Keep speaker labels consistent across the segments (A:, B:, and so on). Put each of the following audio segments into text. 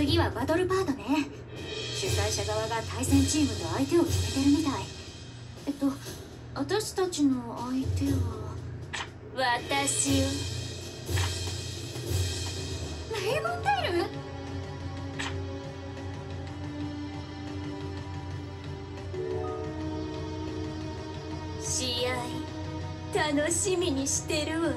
A: 次はバトルパートね。主催者側が対戦チームと相手を決めてるみたい。えっと私たちの相手は私よ。レイボンテール？試合楽しみにしてるわ。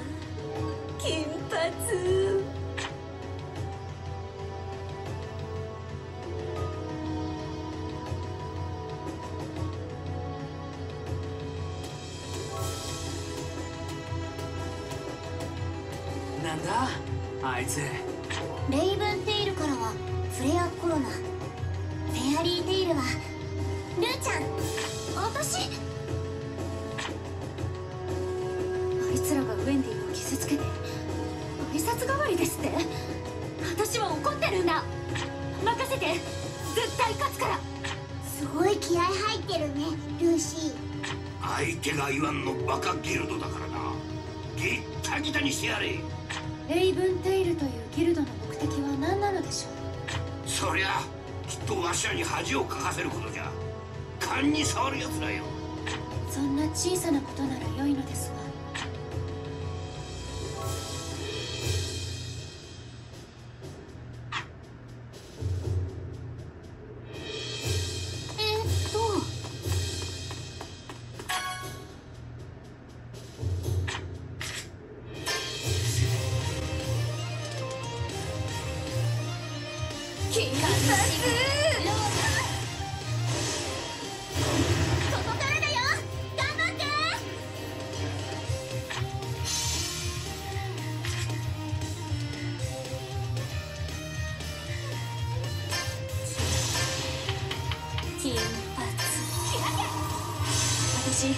B: し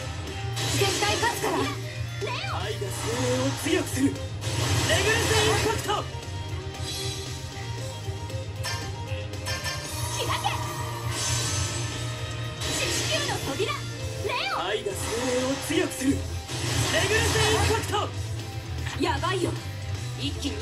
A: 絶対勝つから。
C: 愛が精鋭を強くする。レグルスインパクト。
A: 開け。四球の扉。レオ
C: 愛が精鋭を強くする。レグルスインパクト。
A: やばいよ。一気に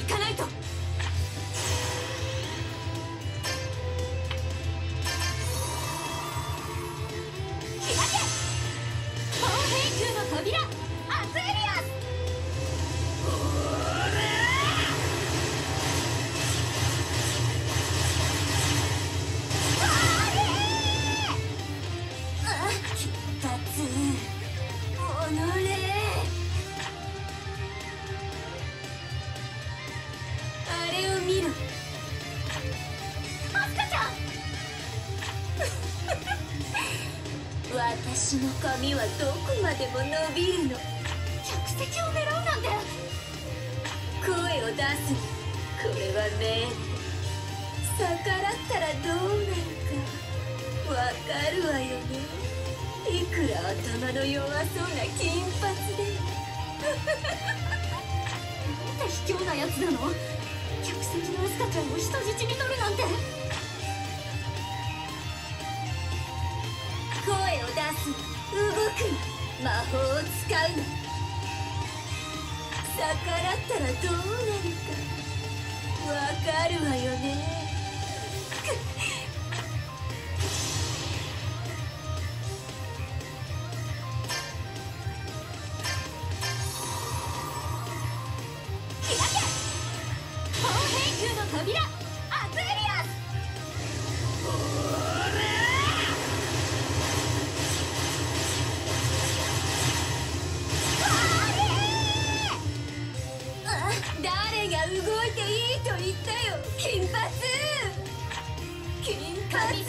A: と言ったよ金髪。金髪。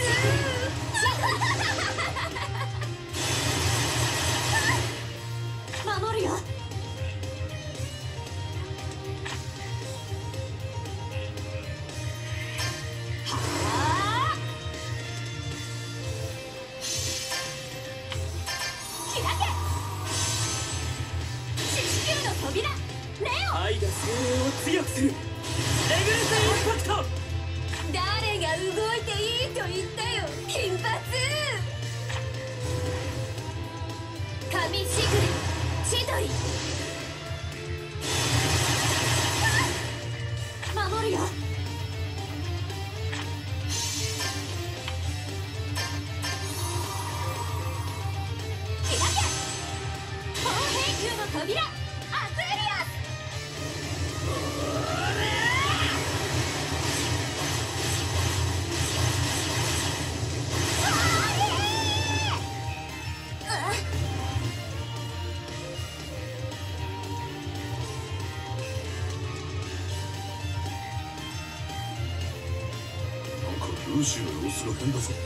A: சந்தோஷம்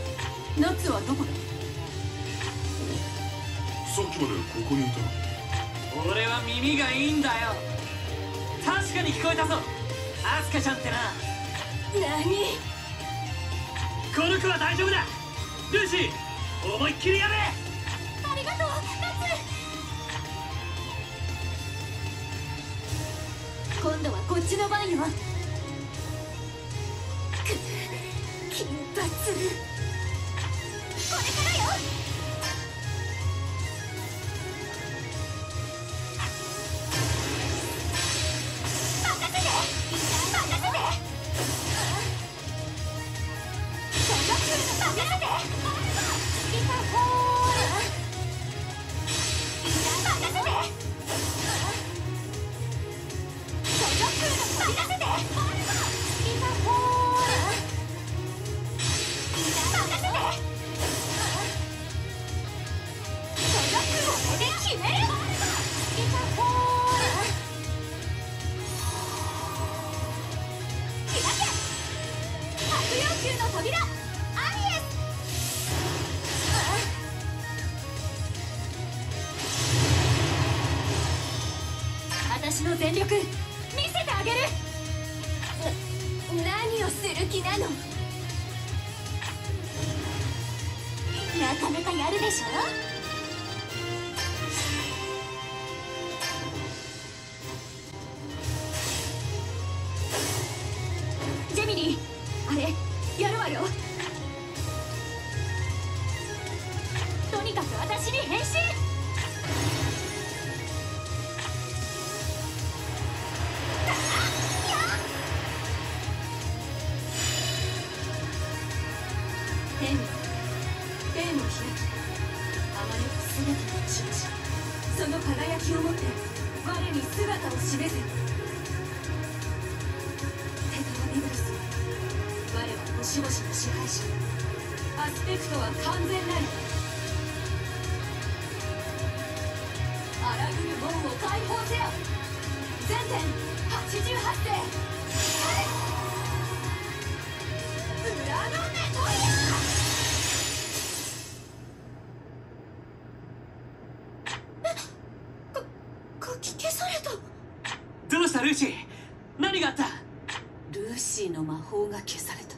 C: 砲が
A: 消された。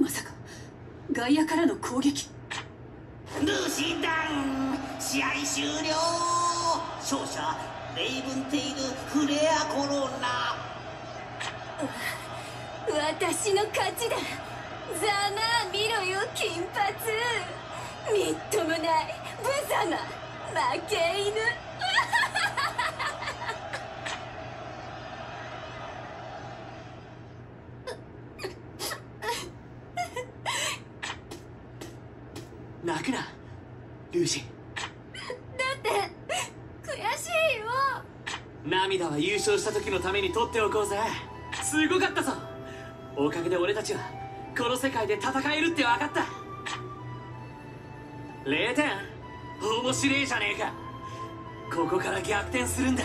A: まさか外野からの攻撃。
D: ルーシーダウン試合終了。勝者レイブンテイルフレアコロナ。
A: 私の勝ちだ。ざまあ見ろよ金髪。みっともない無様。負け犬。
E: 勝した時のために取っておこうぜ。すごかったぞ。おかげで俺たちはこの世界で戦えるって分かった。0点？面白えじゃねえか。ここから逆転するんだ。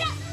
F: Get!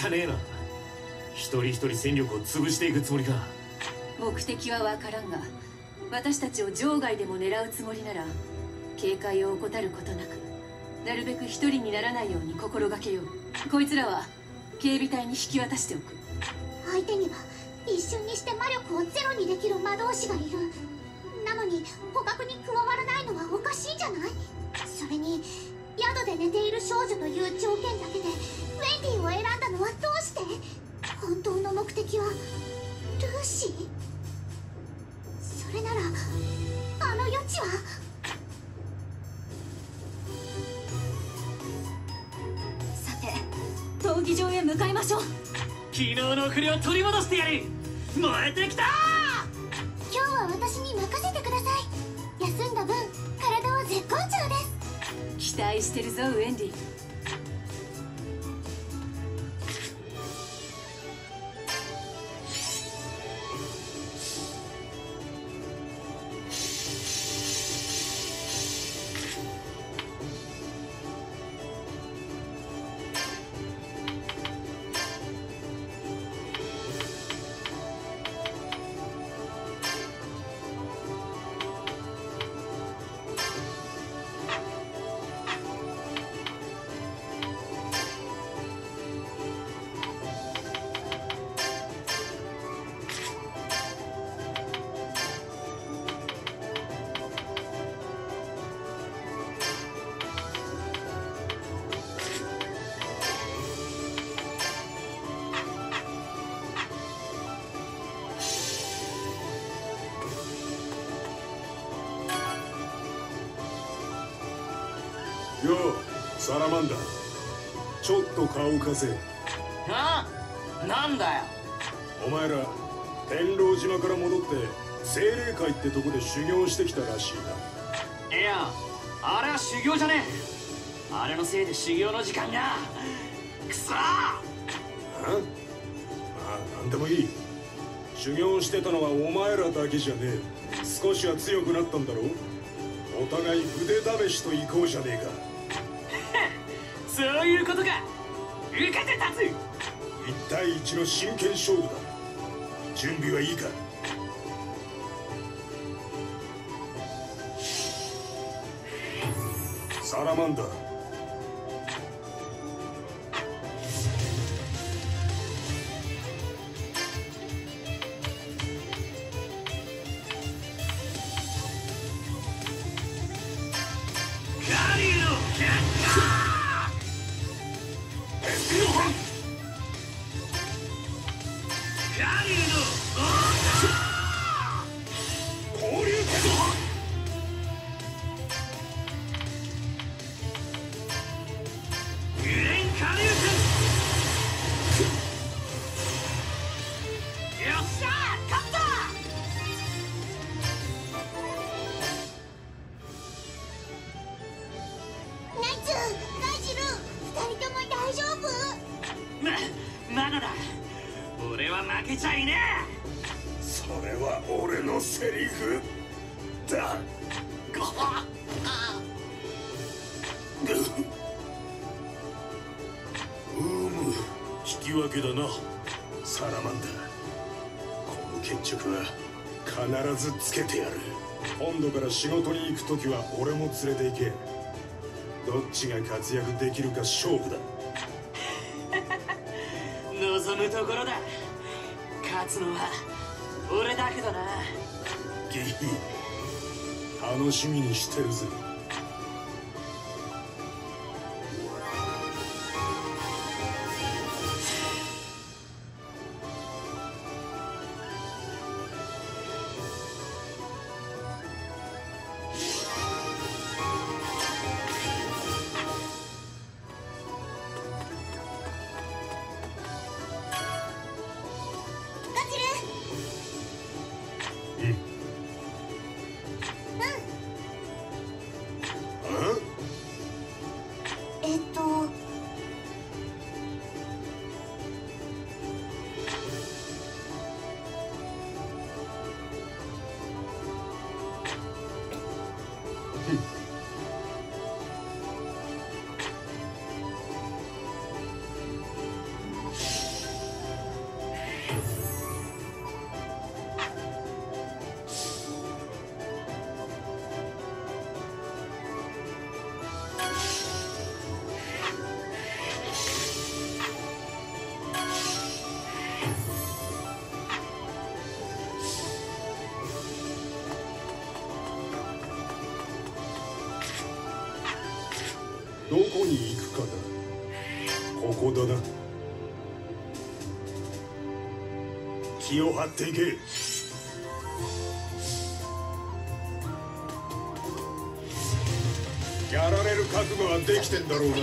F: 汚えな。一人一人戦力を潰していくつもりか。
G: 目的は分からんが私たちを場外でも狙うつもりなら警戒を怠ることなくなるべく一人にならないように心がけよう。こいつらは警備隊に引き渡しておく。
H: 相手には一瞬にして魔力をゼロにできる魔導士がいる。なのに捕獲に加わらないのはおかしいじゃない？それに宿で寝ている少女という条件だけでウェンディを選んだのはどうして？本当の目的はルーシー？それならあの余地は？
A: さて闘技場へ向かいましょう。
C: 昨日の遅れを取り戻してやる。燃えてきた！
H: 今日は私に任せて
G: 期待してるぞウェンディ。
B: サラマンダー。ちょっと顔貸せ。
C: あなんだよ。
B: お前ら天狼島から戻って精霊会ってとこで修行してきたらしいな。い
C: やあれは修行じゃねえ。あれのせいで修行の時間がくそー。
B: あまあなんでもいい。修行してたのはお前らだけじゃねえ。少しは強くなったんだろお互い腕試しと行こうじゃねえか
C: いうことか受けて立つ。
B: 1対1の真剣勝負だ。準備はいいか？サラマンダー。
E: ガリの
B: 仕事に行く時は俺も連れて行け。どっちが活躍できるか勝負だ。
C: 望むところだ。勝つのは俺だけどな。
B: 楽しみにしてるぜ気を張っていけ。やられる覚悟はできてんだろうな。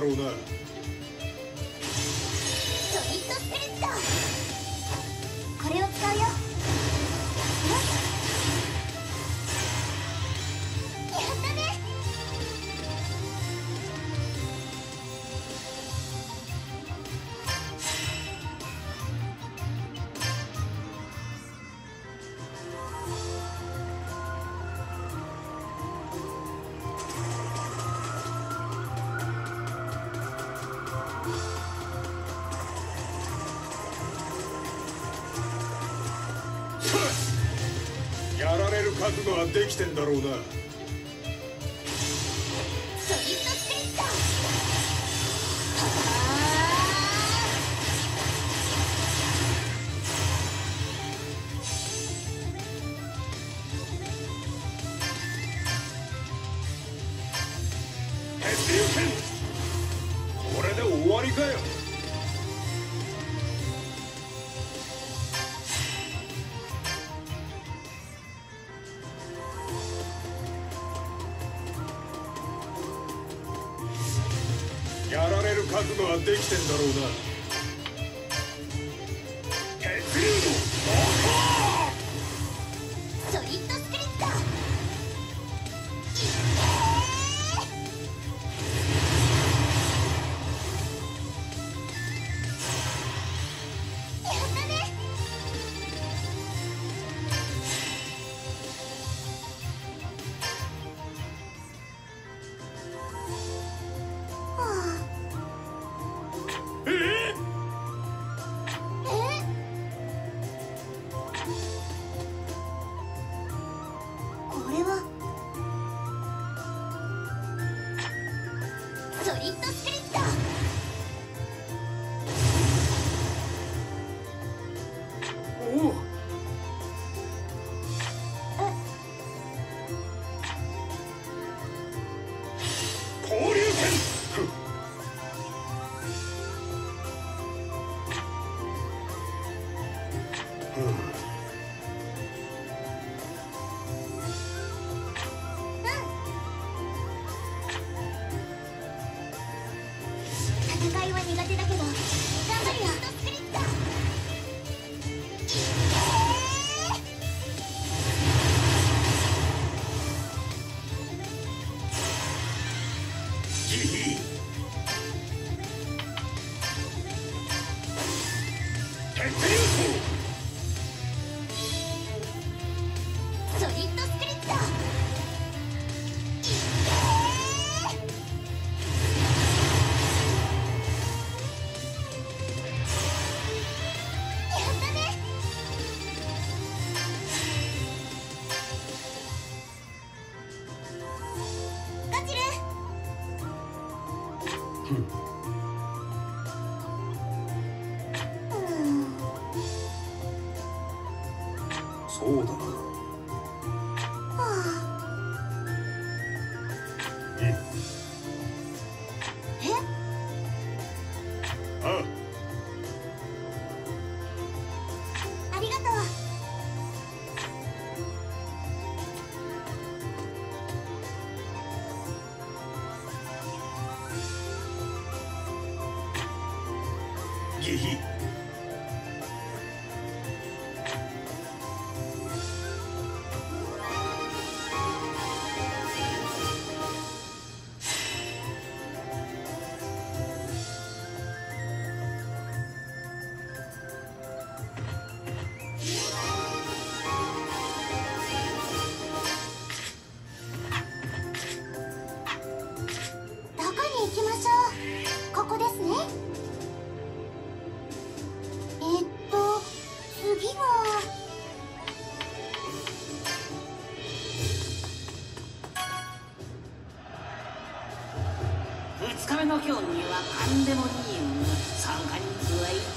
H: で覚悟はできてんだろうな。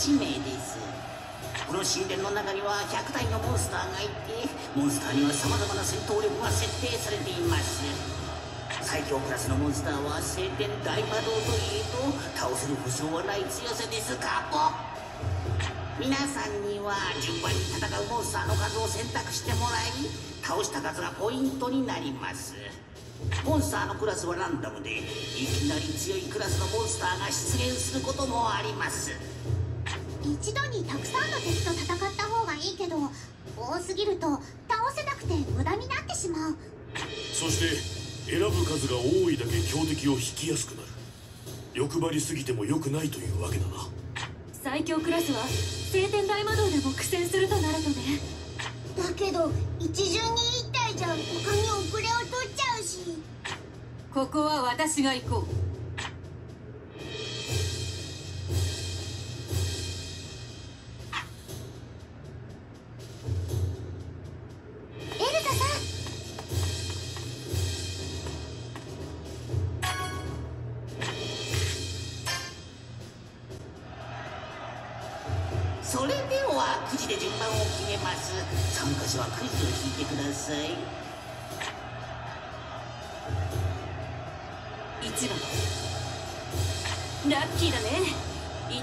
D: 8名です。この神殿の中には100体のモンスターがいてモンスターには様々な戦闘力が設定されています最強クラスのモンスターは聖殿大魔道といえど倒せる保証はない強さですカポ皆さんには順番に戦うモンスターの数を選択してもらい倒した数がポイントになります。モンスターのクラスはランダムでいきなり強いクラスのモンスターが出現することもあります。
H: 一度にたくさんの敵と戦った方がいいけど多すぎると倒せなくて無駄になってしまう。
G: そして選ぶ数が多いだけ強敵を引きやすくなる。欲張りすぎても良くないというわけだな。
I: 最強クラスは晴天大魔導でも苦戦するとなるとね。
H: だけど一巡に一体じゃ他に遅れを取っちゃうし。
I: ここは私が行こう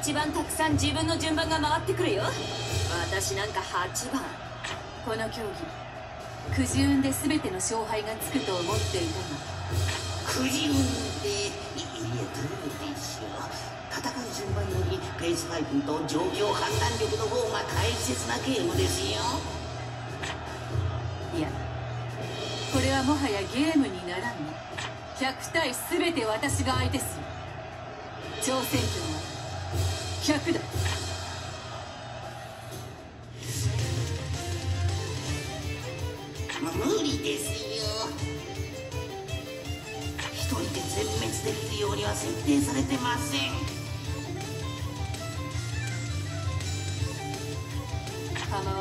I: 一番たくさん自分の順番が回ってくるよ。私なんか8番。この競技。くじ運で全ての勝敗がつくと思っていたが
D: くじ運でいいやどうでしょう。戦う順番よりペース配分と状況判断力の方が大切なゲームですよ。
I: いやこれはもはやゲームにならんね100対全て私が相手する。挑戦権は100だ
D: 無理ですよ一人で全滅できるようには設定されてません
I: 構わん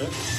G: ええ？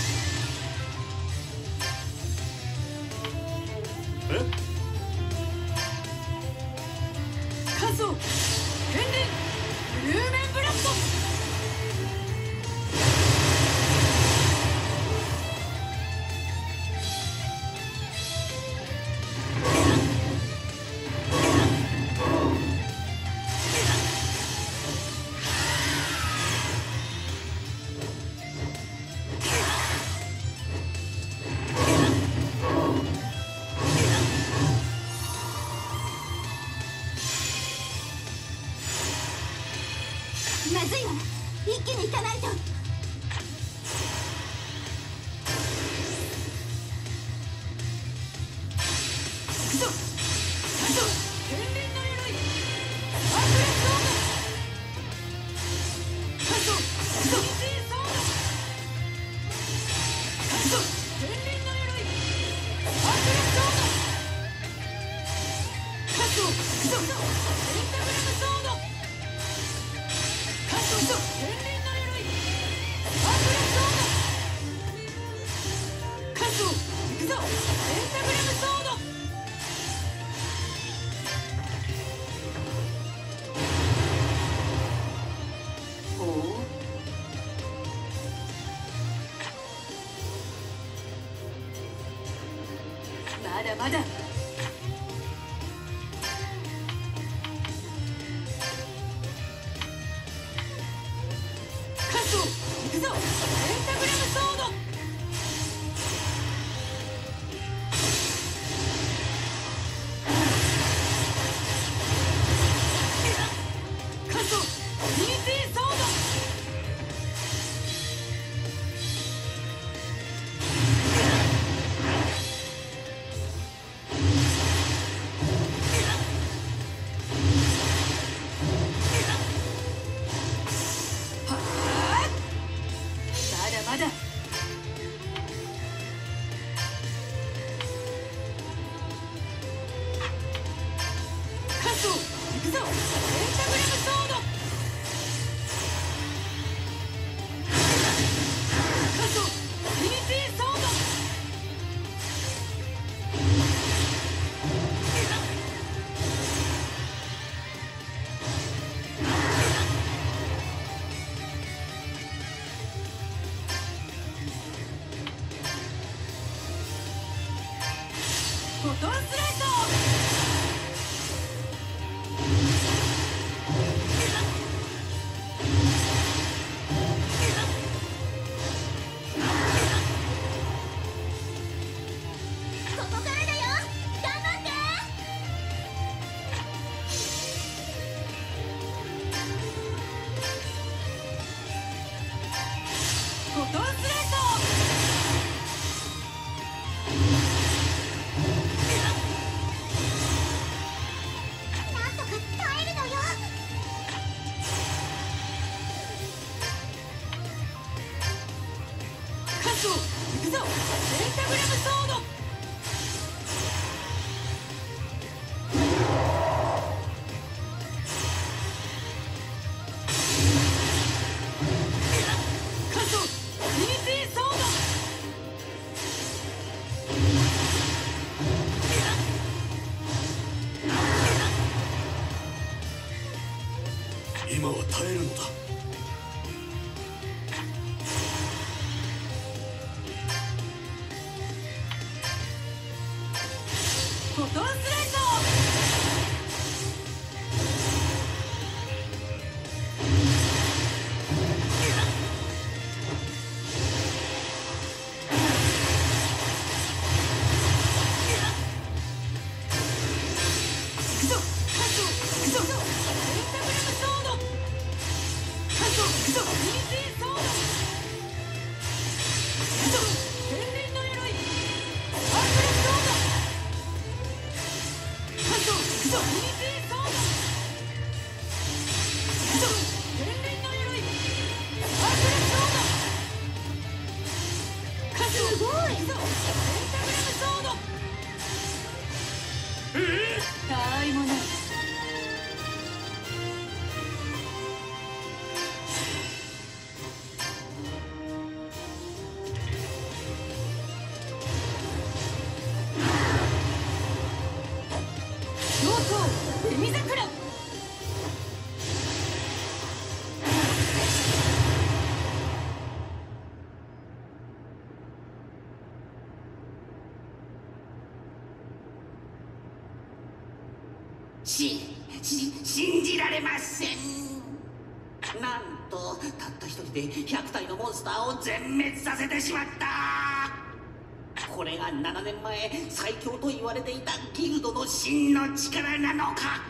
D: 全滅させてしまった。これが7年前、最強と言われていたギルドの真の力なのか。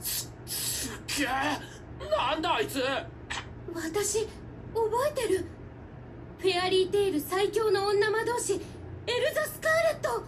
J: くーなんだあいつ。
C: 私覚えてる。フェアリーテイル最強の女魔導士エルザ・スカーレット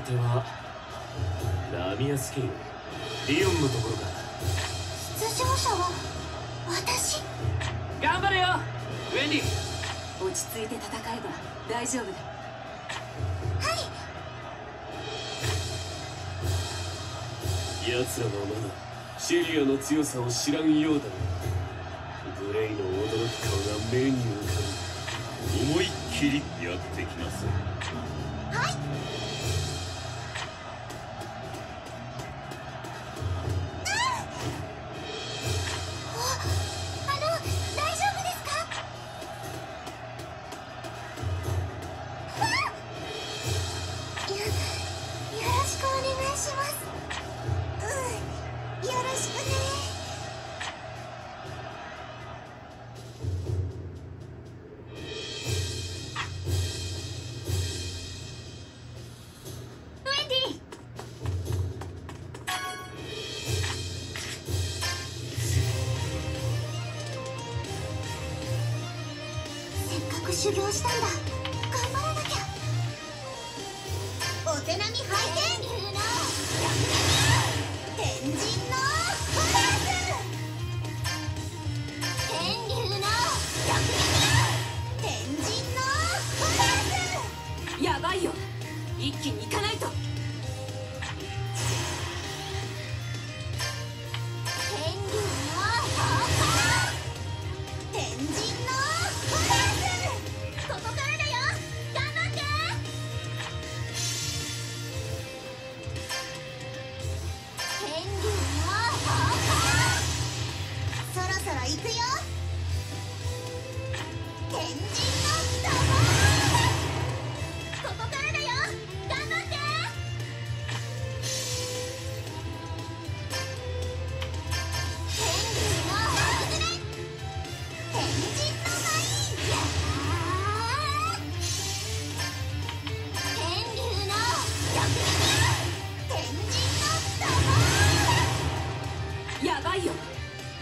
J: 相手はラミアスケイルリオンのところか
H: 出場者は私
J: 頑張れよウェンディ
G: 落ち着いて戦えば大丈夫。だはい。
J: 奴らはまだシリアの強さを知らんようだがグレイの驚く顔が目に浮かぶ。思いっきりやってきなさい
H: はい。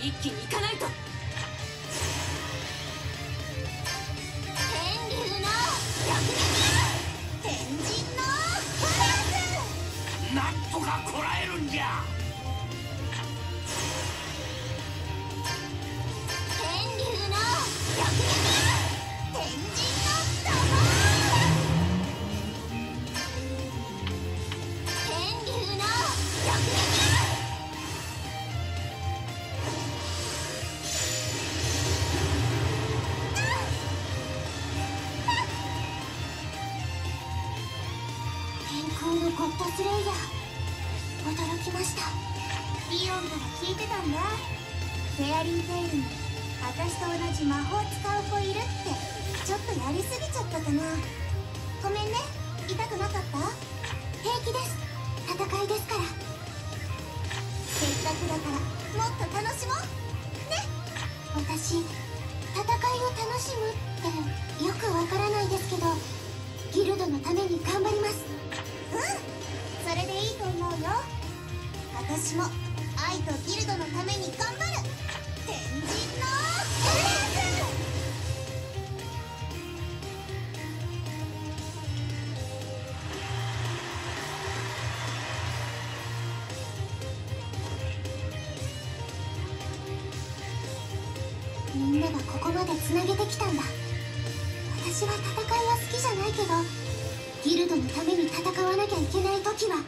G: 一気に行
H: かないと。去吧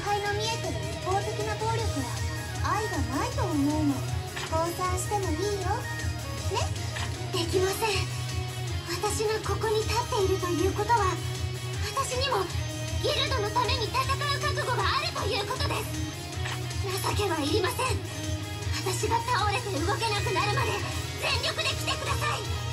H: 敗の見えてる一方的な暴力は愛がないと思うの。降参してもいいよ。ね？できません。私がここに立っているということは私にもギルドのために戦う覚悟があるということです。情けはいりません。私が倒れて動けなくなるまで全力で来てください。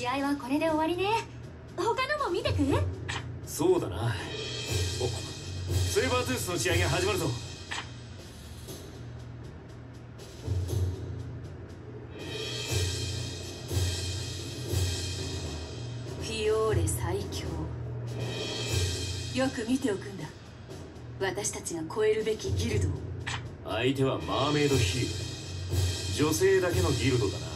K: 試合
C: は
L: これで終わりね。他のも見てく？
C: そうだな。おセイバートゥースの試合が始まるぞ。
G: フィオーレ最強。よく見ておくんだ。私たちが超えるべきギルドを。
C: 相手はマーメイドヒール。女性だけのギルドだな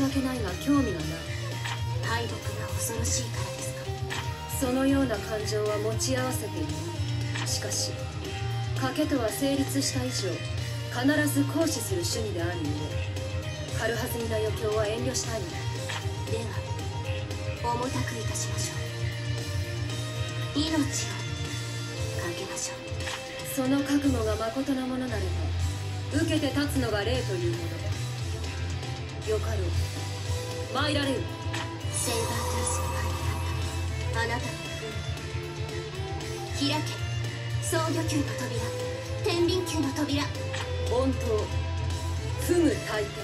M: し
G: 訳ないが興味がない
M: 敗北が恐ろしいからですか
G: そのような感情は持ち合わせているしかし賭けとは成立した以上必ず行使する主義であるゆえ軽はずみな余興は遠慮したいのだ
M: では重たくいたしましょう命をかけましょう
G: その覚悟がまことなものなれば受けて立つのが礼というもの。だよかろう参られよ
M: セイバートゥースの前にあったあなた。の運命開け。双魚球の扉。天秤球の扉。
G: 本当不無大天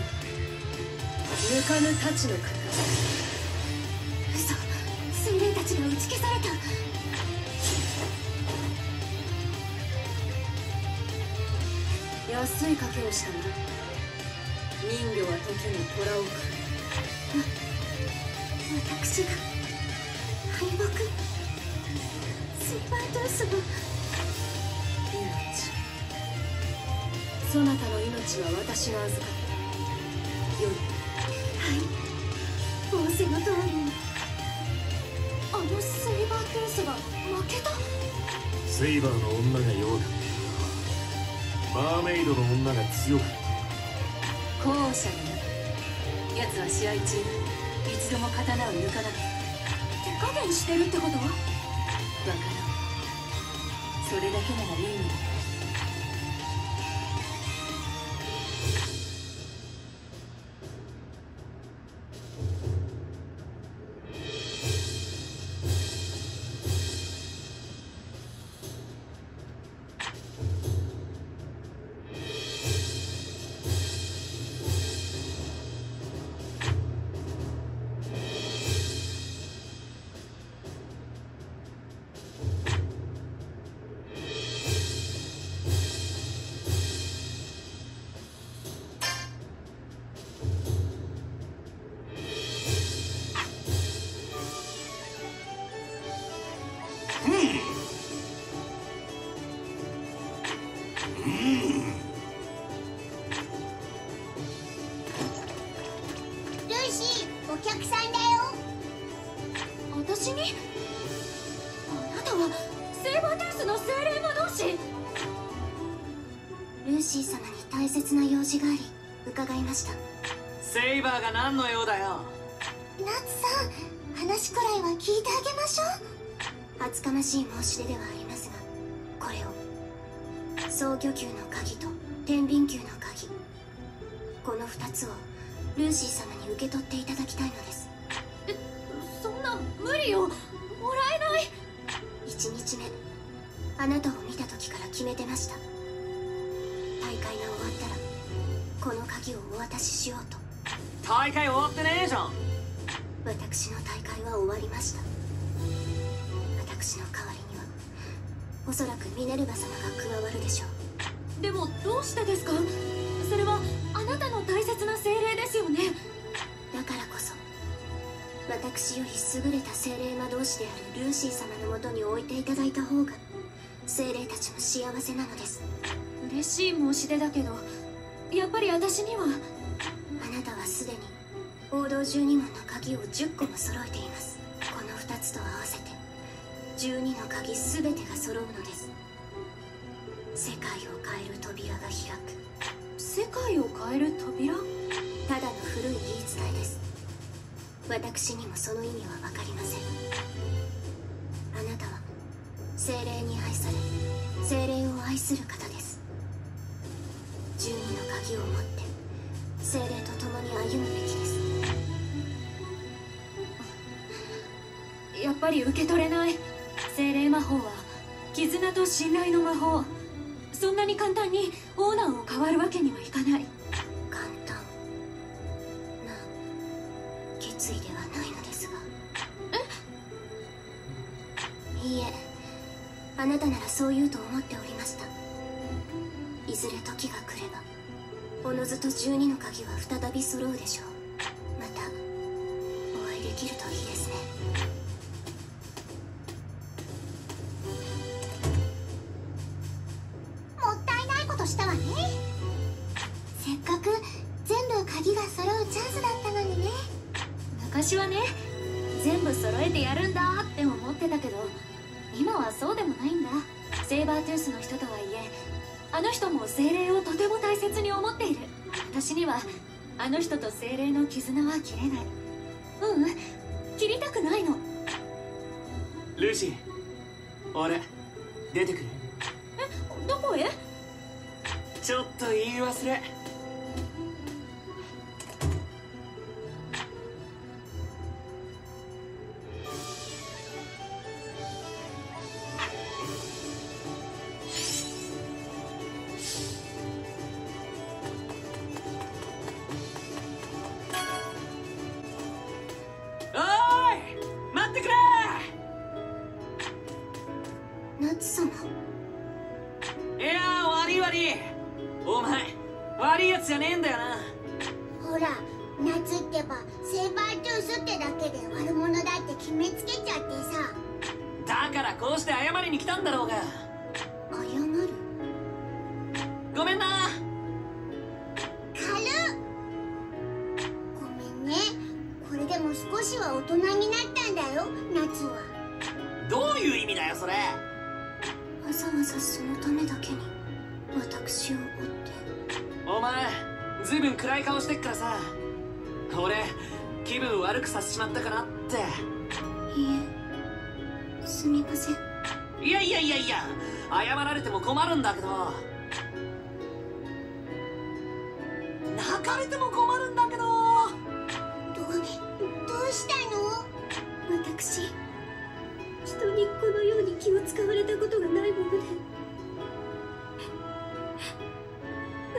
G: 抜かぬ太刀の方。
M: 嘘。精霊たちが打ち消された。
G: 安い賭けをしたな人魚は時に虎を食
M: 私が敗北セイバートゥースの
G: 命そなたの命は私が預かったよい
M: 仰せの通りあのセイバートゥースが負けた
J: セイバーの女が弱かったマーメイドの女が強かっ
G: 後者にな奴は試合中一度も刀を抜かない。っ
M: 手加減してるってこと
G: は？分からん。それだけならいいんだ
M: ルーシー様に大切な用事があり伺いました。
C: セイバーが何の用だよ。
M: ナツさん話くらいは聞いてあげましょう。厚かましい申し出ではありますがこれを。総魚球の鍵と天秤球の鍵この2つをルーシー様に受け取っていただきたいのです。えそんな無理よ。もらえない？1日目。あなたを見た時から決めてました。大会が終わったらこの鍵をお渡ししようと。
C: 大会終わってねえじゃん。
M: 私の大会は終わりました。私の代わりにはおそらくミネルヴァ様が加わるでしょう。でもどうしてですか？それはあなたの大切な精霊ですよね。だからこそ私より優れた精霊魔導士であるルーシー様のもとに置いていただいた方が精霊たちも幸せなのです嬉しい申し出だけどやっぱり私にはあなたはすでに王道12門の鍵を10個も揃えています。この2つと合わせて12の鍵全てが揃うのです。世界を変える扉が開く。世界を変える扉？ただの古い言い伝えです。私にもその意味は分かりません。あなたは精霊に愛され精霊を愛する方です12の鍵を持って精霊と共に歩むべきです。やっぱり受け取れない。精霊魔法は絆と信頼の魔法。そんなに簡単にオーナーを変わるわけにはいかない。簡単な決意ではないのですが。え？いいえ。あなたならそう言うと思っておりました。いずれ時が来ればおのずと12の鍵は再び揃うでしょう。またお会いできるといいですね。もったいないことしたわね。せっかく全部鍵が揃うチャンスだったのにね。昔はね全部揃えてやるんだって思ってたけど今はそうでもないんだ。セイバートゥースの人とはいえあの人も精霊をとても大切に思っている。私にはあの人と精霊の絆は切れない。ううん。切りたくないの。
C: ルーシー俺出てくる。
M: えどこへ？
C: ちょっと言い忘れ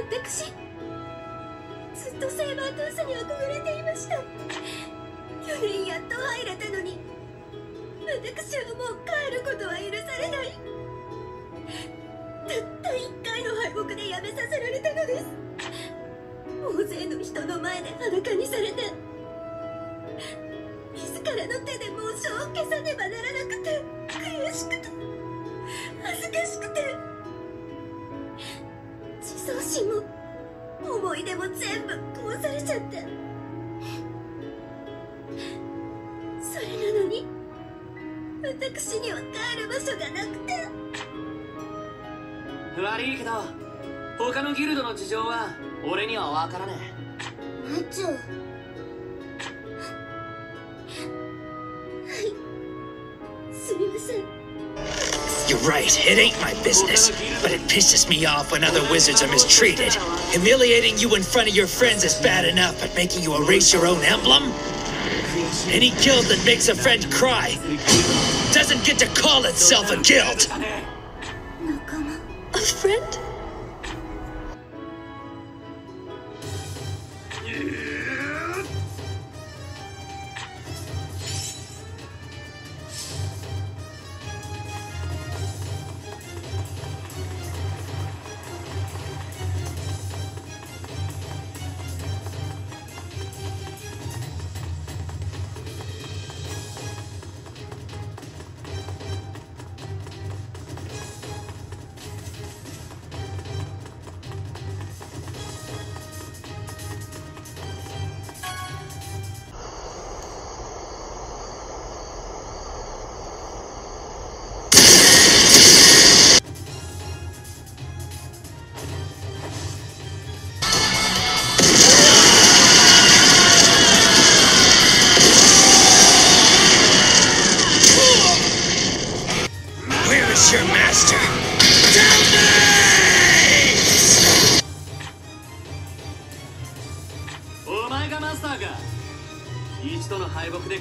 H: 私
C: ずっ
A: とセーバートゥースに憧れていました。去年やっと入れたのに私はもう帰ることは許されない。たった一回の敗北でやめさせられたのです。大勢の人の前で裸にされて自らの手で紋章を消さねばならなく自尊心も思い出も全部壊されちゃって。それなのに私には帰る場所がなくて。
C: 悪いけど他のギルドの事情は俺には分からね
H: 夏
A: す
N: You're right, it ain't my business. But it pisses me off when other wizards are mistreated. Humiliating you in front of your friends is bad enough, but making you erase your own emblem? Any guild that makes a friend cry doesn't get to call itself a guild.
A: A friend?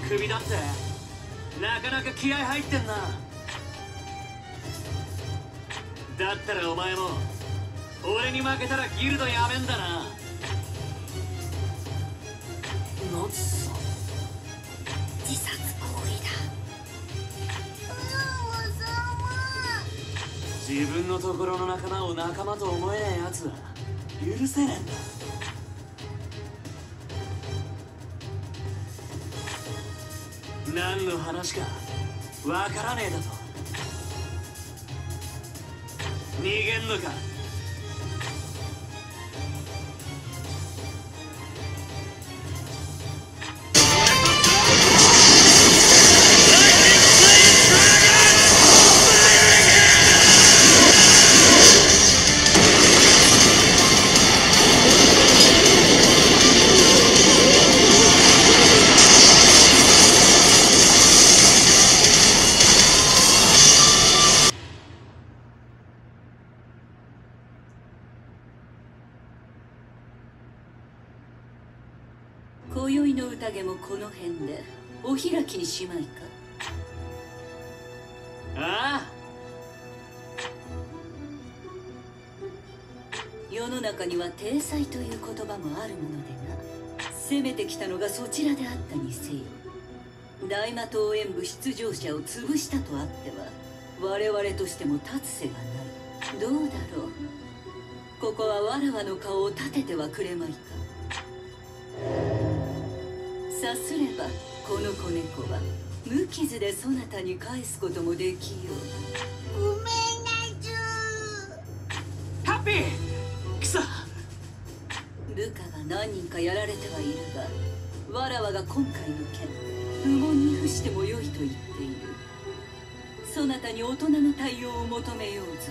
C: 敗北でクビだって。なかなか気合入ってんな。だったらお前も俺に負けたらギルドやめんだな。夏さん
A: 自殺行為だ。
C: 自分のところの仲間を仲間と思えないやつは許せねえんだ何の話かわからねえだと。逃げんのか？
G: きにしまいか
C: ああ。
G: 世の中には体裁という言葉もあるものでな。攻めてきたのがそちらであったにせよ。大魔党演武出場者を潰したとあっては我々としても立つ瀬がない。どうだろう。ここはわらわの顔を立ててはくれまいか。さすればこの子猫は無傷でそなたに返すこともできよう。
L: ごめんなず
H: ハッピー。くそ。
G: 部下が何人かやられてはいるがわらわが今回の件不問に付してもよいと言っている。そなたに大人の対応を求めようぞ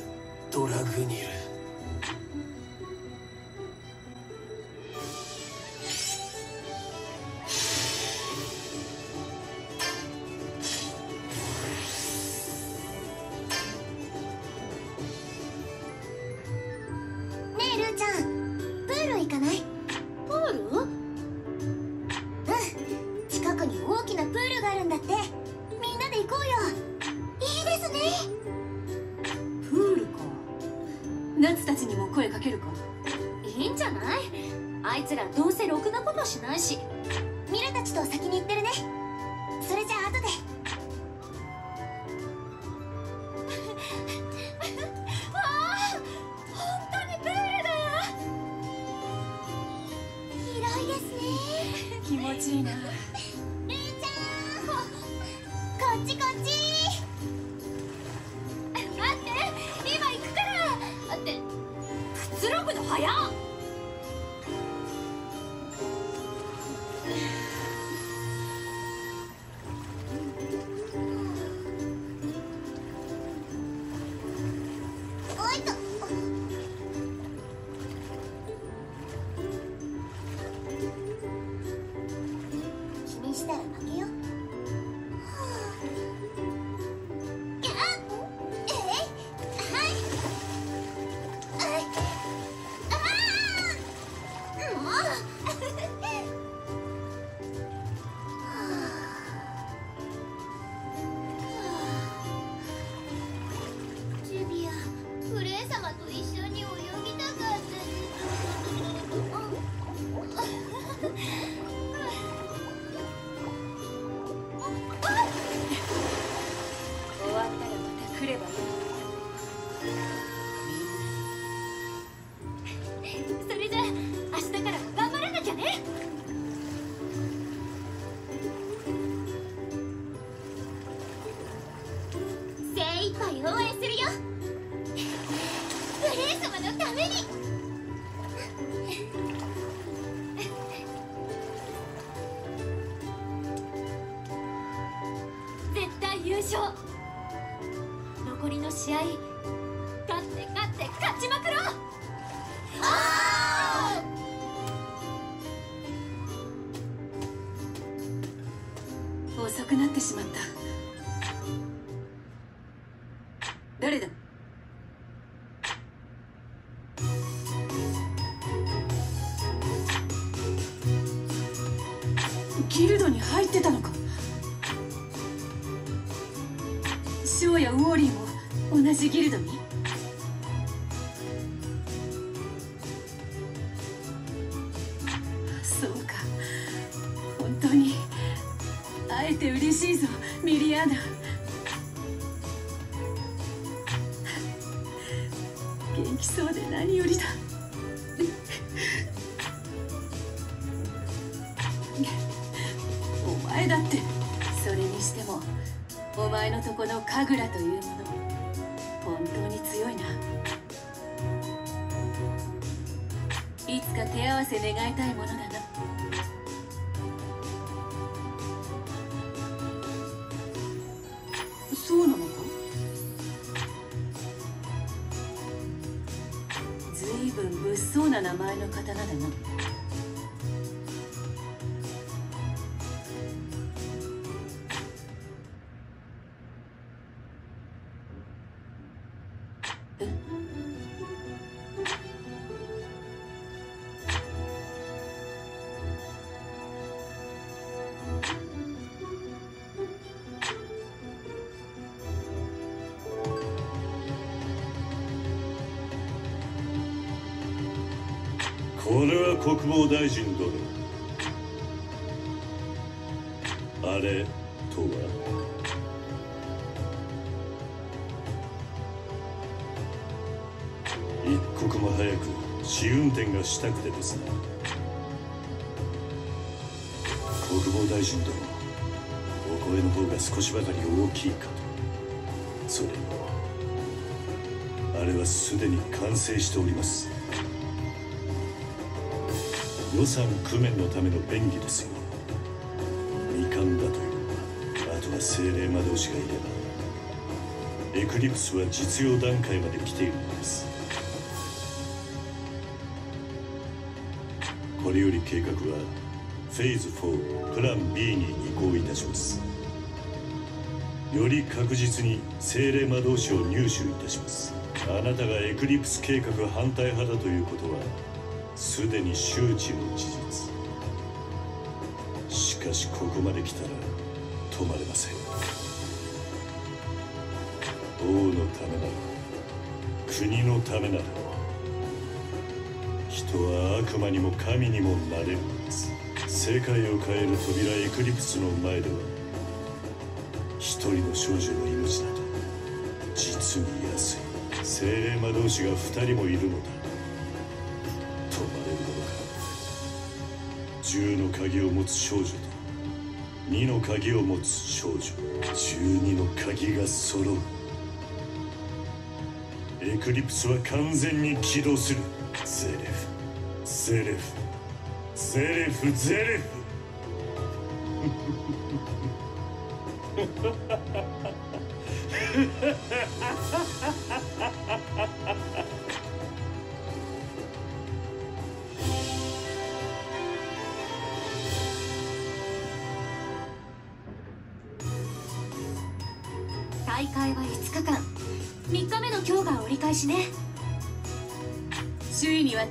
H: グニル
L: いですね。
G: 気持ちいいな。
L: 対優
G: ショーやウォーリーも同じギルドに？そうか。本当に。会えて嬉しいぞミリアーナそれにしてもお前のというもの本当に強いないつか手合わせ願いたいものだ
J: 国防大臣殿。あれとは？一刻も早く試運転がしたくてですね。国防大臣殿お声の方が少しばかり大きいかと。それもあれはすでに完成しております。予算工面のための便宜ですよ。未完だというのはあとは精霊魔導士がいればエクリプスは実用段階まで来ているのです。これより計画はフェーズ4プラン B に移行いたします。より確実に精霊魔導士を入手いたします。あなたがエクリプス計画反対派だということはすでに周知の事実。しかしここまで来たら止まれません。王のためなら国のためなら人は悪魔にも神にもなれるのです。世界を変える扉エクリプスの前では一人の少女の命など実に安い。精霊魔導士が二人もいるのだ。鍵を持つ少女と2の鍵を持つ少女12の鍵が揃う。エクリプスは完全に起動する。ゼレフゼレフゼレフゼレフ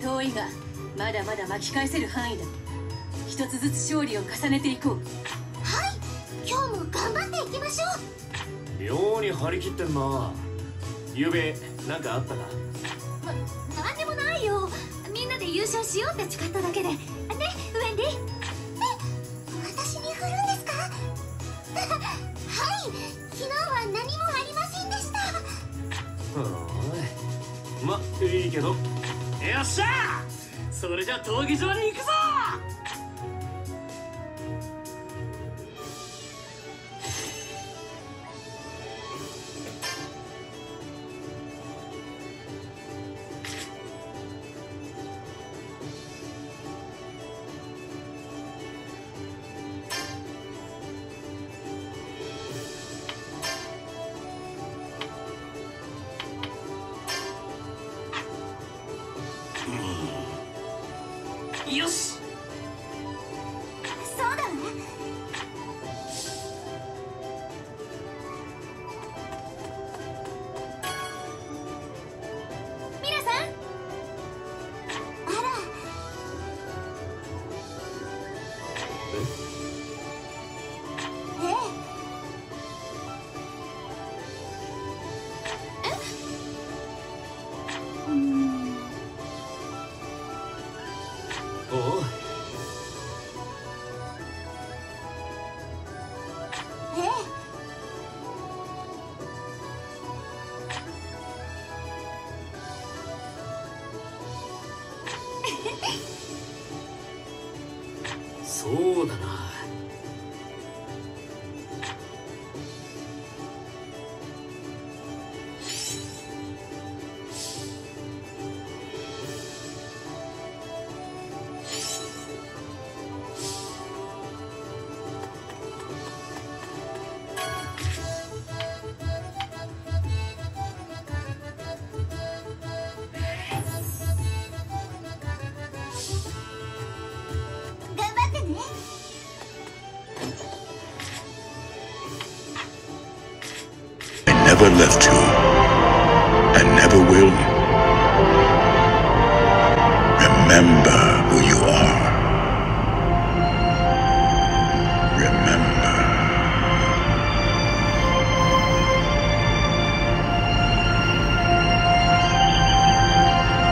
G: 遠いがまだまだ巻き返せる範囲だ。一つずつ勝利を重ねていこう。
H: はい今日も頑張っていきましょ
C: 妙に張り切ってんな。ゆうべなんかあったか？
H: うななんでもないよ。みんなで優勝しようって誓っただけで。ねウェンディ？え私に振るんですか？はい昨日は何もありませんでした。
C: はい。まいいけどよっしゃそれじゃ闘技場に行くぞよ
O: left you and never will. Remember.